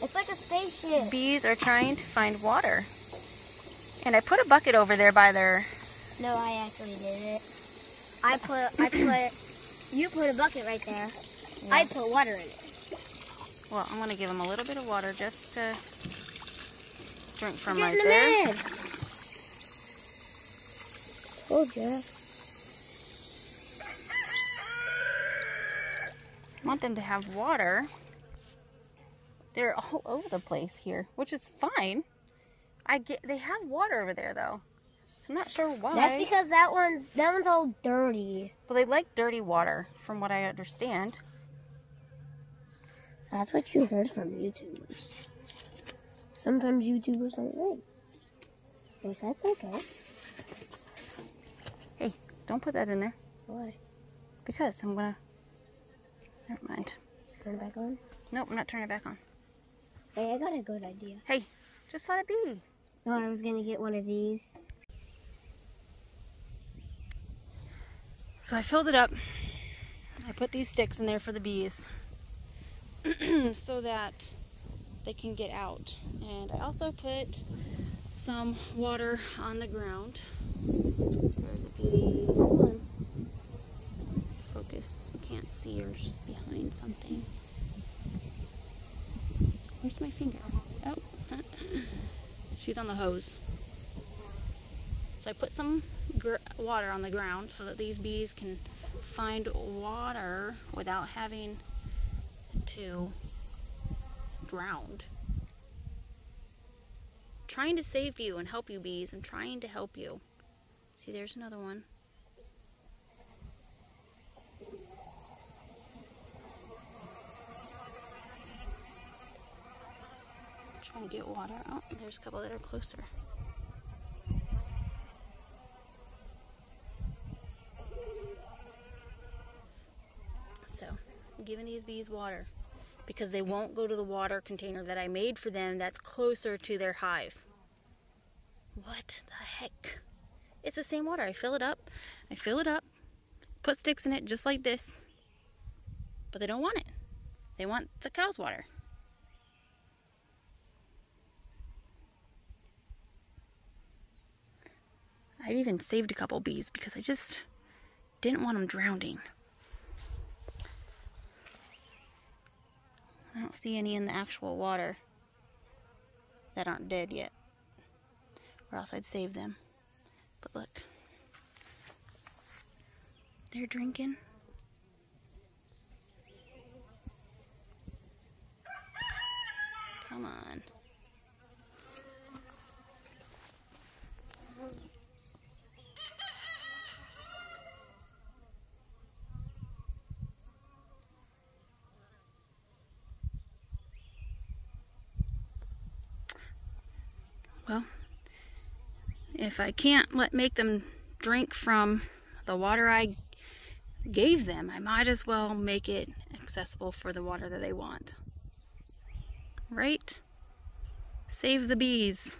It's like a spaceship. Bees are trying to find water. And I put a bucket over there by their... No, I actually did it. I put, I put, you put a bucket right there. I put water in it. Well, I'm going to give them a little bit of water just to drink from Get right there. mid. Oh, Jeff. want them to have water. They're all over the place here, which is fine. I get they have water over there though. So I'm not sure why. That's because that one's, that one's all dirty. Well, they like dirty water, from what I understand. That's what you heard from YouTubers. Sometimes YouTubers aren't right. Yes, that's okay. Hey, don't put that in there Why? because I'm gonna. Never mind. Turn it back on? Nope, I'm not turning it back on. Hey, I got a good idea. Hey, just let it be. No, I was gonna get one of these. So I filled it up. I put these sticks in there for the bees so that they can get out. And I also put some water on the ground. There's a bee. Hold on. Focus. You can't see her. She's behind something. Where's my finger? Oh. Uh-uh. She's on the hose. So I put some water on the ground so that these bees can find water without having to drown. Trying to save you and help you, bees. I'm trying to help you. See, there's another one. Trying to get water. Oh, there's a couple that are closer. So, I'm giving these bees water because they won't go to the water container that I made for them that's closer to their hive. What the heck? It's the same water. I fill it up. I fill it up, put sticks in it just like this. But they don't want it. They want the cow's water. I've even saved a couple bees because I just didn't want them drowning. I don't see any in the actual water that aren't dead yet. Or else I'd save them. But look. They're drinking. Come on. Well, if I can't let make them drink from the water I gave them, I might as well make it accessible for the water that they want. Right? Save the bees.